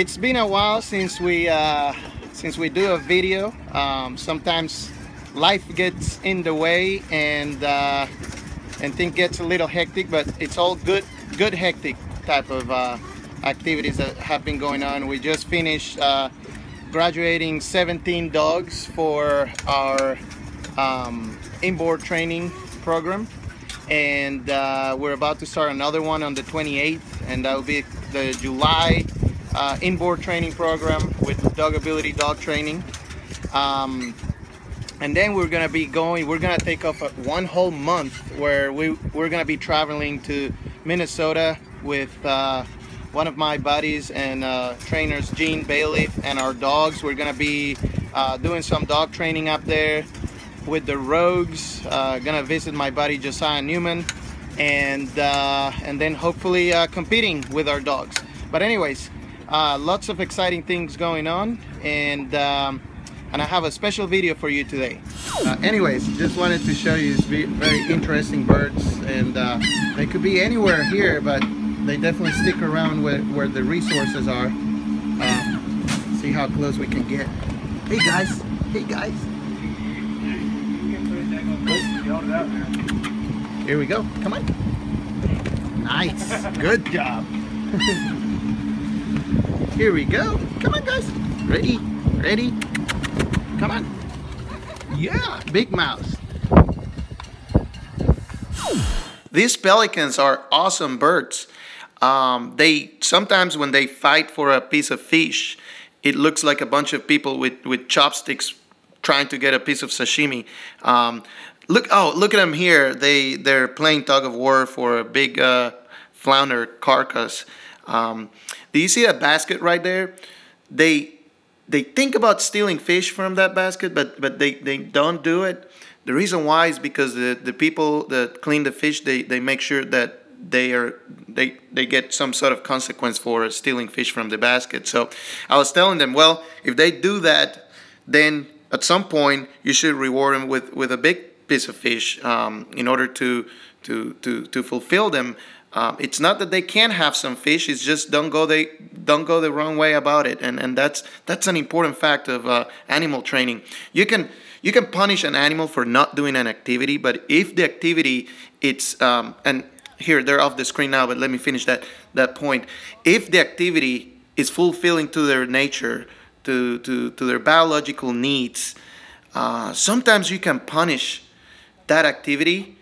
it's been a while since we uh, since we do a video. Um, sometimes life gets in the way and uh, and things gets a little hectic, but it's all good good hectic type of uh, activities that have been going on. We just finished uh, graduating 17 dogs for our um, inboard training program and uh, we're about to start another one on the 28th and that will be the July uh, inboard training program with Dogability dog training um, and then we're gonna be going we're gonna take off one whole month where we we're gonna be traveling to Minnesota with uh, one of my buddies and uh, trainers Gene Bailey and our dogs we're gonna be uh, doing some dog training up there with the Rogues. Uh, gonna visit my buddy Josiah Newman, and uh, and then hopefully uh, competing with our dogs. But anyways, uh, lots of exciting things going on, and um, and I have a special video for you today. Uh, anyways, just wanted to show you these very interesting birds, and uh, they could be anywhere here, but they definitely stick around where, where the resources are. see how close we can get. Hey guys, hey guys. Here we go. Come on. Nice. Good job. Here we go. Come on, guys. Ready? Ready? Come on. Yeah, big mouse. These pelicans are awesome birds. Um, they sometimes when they fight for a piece of fish, it looks like a bunch of people with, with chopsticks trying to get a piece of sashimi. Um, look, oh, look at them here. They they're playing tug of war for a big uh, flounder carcass. Um, do you see that basket right there? They they think about stealing fish from that basket, but but they, they don't do it. The reason why is because the, the people that clean the fish they, they make sure that they are they they get some sort of consequence for stealing fish from the basket. So I was telling them, well, if they do that, then at some point you should reward them with, with a big piece of fish um, in order to, to, to, to fulfill them. Um, it's not that they can't have some fish. It's just don't go they don't go the wrong way about it, and and that's that's an important fact of uh, animal training. You can you can punish an animal for not doing an activity, but if the activity it's um, and here they're off the screen now, but let me finish that that point. If the activity is fulfilling to their nature, to, to, to their biological needs, uh, sometimes you can punish that activity,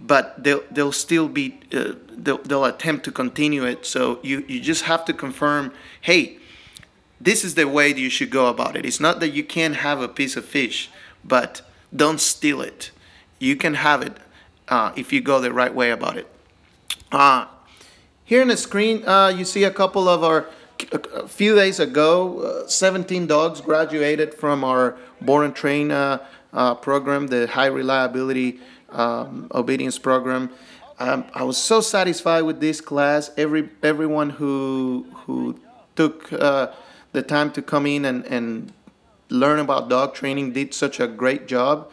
but they'll, they'll still be, uh, they'll, they'll attempt to continue it. So you, you just have to confirm, hey, this is the way you should go about it. It's not that you can't have a piece of fish, but don't steal it. You can have it uh, if you go the right way about it. Uh, here on the screen, uh, you see a couple of our a few days ago, uh, 17 dogs graduated from our board and Train uh, program, the high reliability um, obedience program. Um, I was so satisfied with this class. Every everyone who who took uh, the time to come in and, and learn about dog training did such a great job.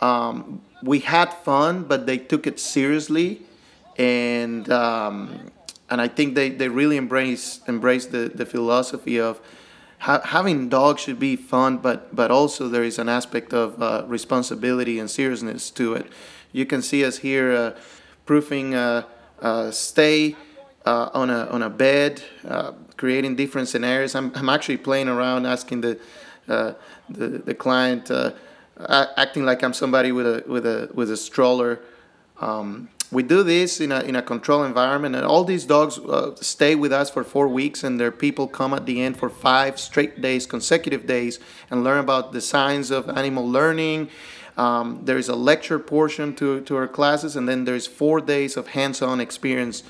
Um, we had fun, but they took it seriously, and um, and I think they, they really embrace embrace the, the philosophy of ha having dogs should be fun, but but also there is an aspect of uh, responsibility and seriousness to it. You can see us here uh, proofing a, a stay uh, on a on a bed, uh, creating different scenarios. I'm I'm actually playing around, asking the uh, the the client, uh, acting like I'm somebody with a with a with a stroller. Um, we do this in a, in a controlled environment and all these dogs uh, stay with us for four weeks and their people come at the end for five straight days consecutive days and learn about the science of animal learning. Um, there is a lecture portion to, to our classes and then there's four days of hands-on experience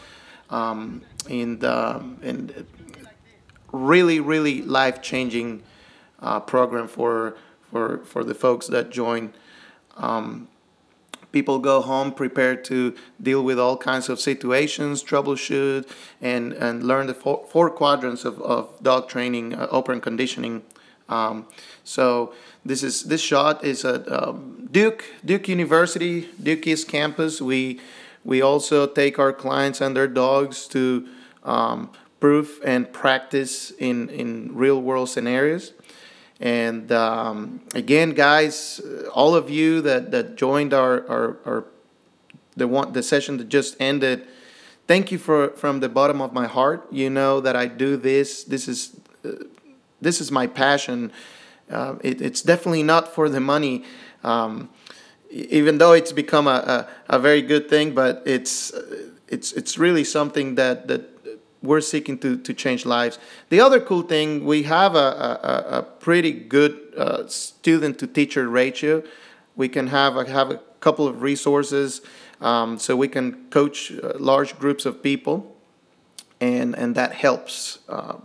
um, in the in really really life-changing uh, program for for for the folks that join. Um, people go home prepared to deal with all kinds of situations, troubleshoot, and, and learn the four, four quadrants of, of dog training, uh, operant conditioning. Um, so this is this shot is at um, Duke Duke University, Duke East campus. We we also take our clients and their dogs to um, proof and practice in, in real world scenarios. And um, again, guys, all of you that, that joined our, our, our the one the session that just ended, thank you for from the bottom of my heart. You know that I do this. This is uh, this is my passion. Uh, it, it's definitely not for the money. Um, even though it's become a, a, a, very good thing, but it's it's it's really something that that we're seeking to, to change lives. The other cool thing, we have a, a, a pretty good uh, student to teacher ratio. We can have a, have a couple of resources um, so we can coach uh, large groups of people, and, and that helps. Uh,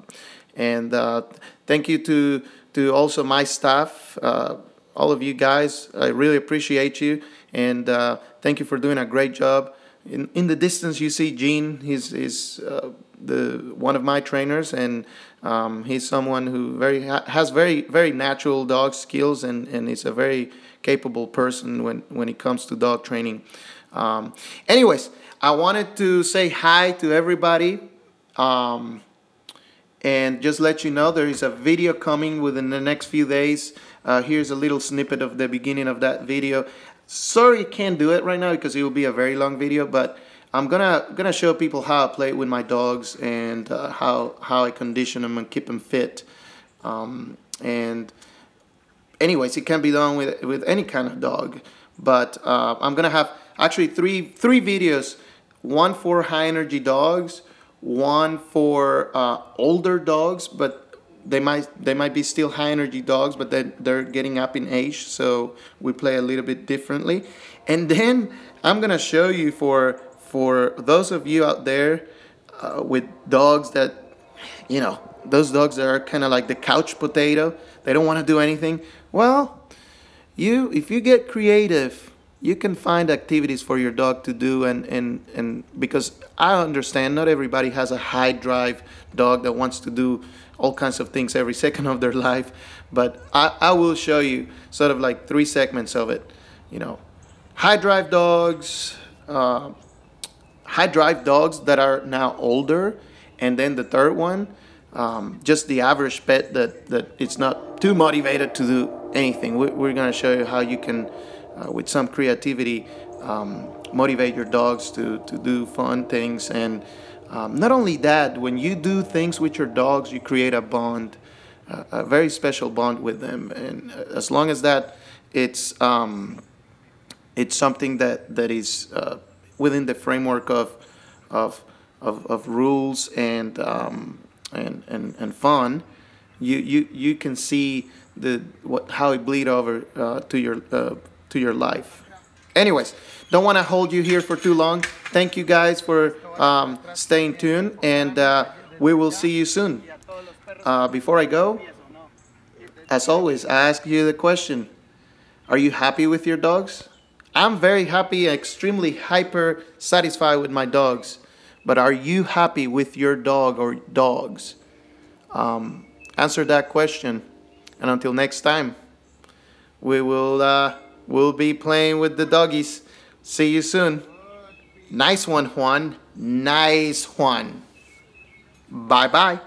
and uh, thank you to, to also my staff, uh, all of you guys. I really appreciate you, and uh, thank you for doing a great job. In, in the distance, you see Gene. He's, he's the one of my trainers, and um, he's someone who very has very very natural dog skills, and and is a very capable person when when it comes to dog training. Um, anyways, I wanted to say hi to everybody. Um, and just let you know there is a video coming within the next few days. Uh, here's a little snippet of the beginning of that video. Sorry, can't do it right now because it will be a very long video, but I'm gonna gonna show people how I play with my dogs and uh, how how I condition them and keep them fit. Um, and anyways, it can be done with with any kind of dog. But uh, I'm gonna have actually three three videos, one for high energy dogs, one for uh, older dogs, but they might they might be still high energy dogs, but then they're getting up in age, so we play a little bit differently. And then I'm gonna show you for for those of you out there uh, with dogs that, you know, those dogs that are kind of like the couch potato, they don't want to do anything. Well, you if you get creative, you can find activities for your dog to do and and and because I understand not everybody has a high drive dog that wants to do all kinds of things every second of their life, but I, I will show you sort of like three segments of it. You know, high drive dogs, uh, high drive dogs that are now older, and then the third one, um, just the average pet that, that it's not too motivated to do anything. We're, we're going to show you how you can, uh, with some creativity, um, motivate your dogs to, to do fun things. And um, not only that, when you do things with your dogs, you create a bond, uh, a very special bond with them. And as long as that, it's um, it's something that that is uh, within the framework of of of, of rules and, um, and and and fun, you you you can see the what how it bleed over uh, to your uh, to your life. Anyways, don't want to hold you here for too long. Thank you guys for um, staying tuned, and uh, we will see you soon. Uh, before I go, as always, I ask you the question: Are you happy with your dogs? I'm very happy, extremely hyper satisfied with my dogs. But are you happy with your dog or dogs? Um, answer that question. And until next time, we will uh, we'll be playing with the doggies. See you soon. Nice one, Juan. Nice one. Bye bye.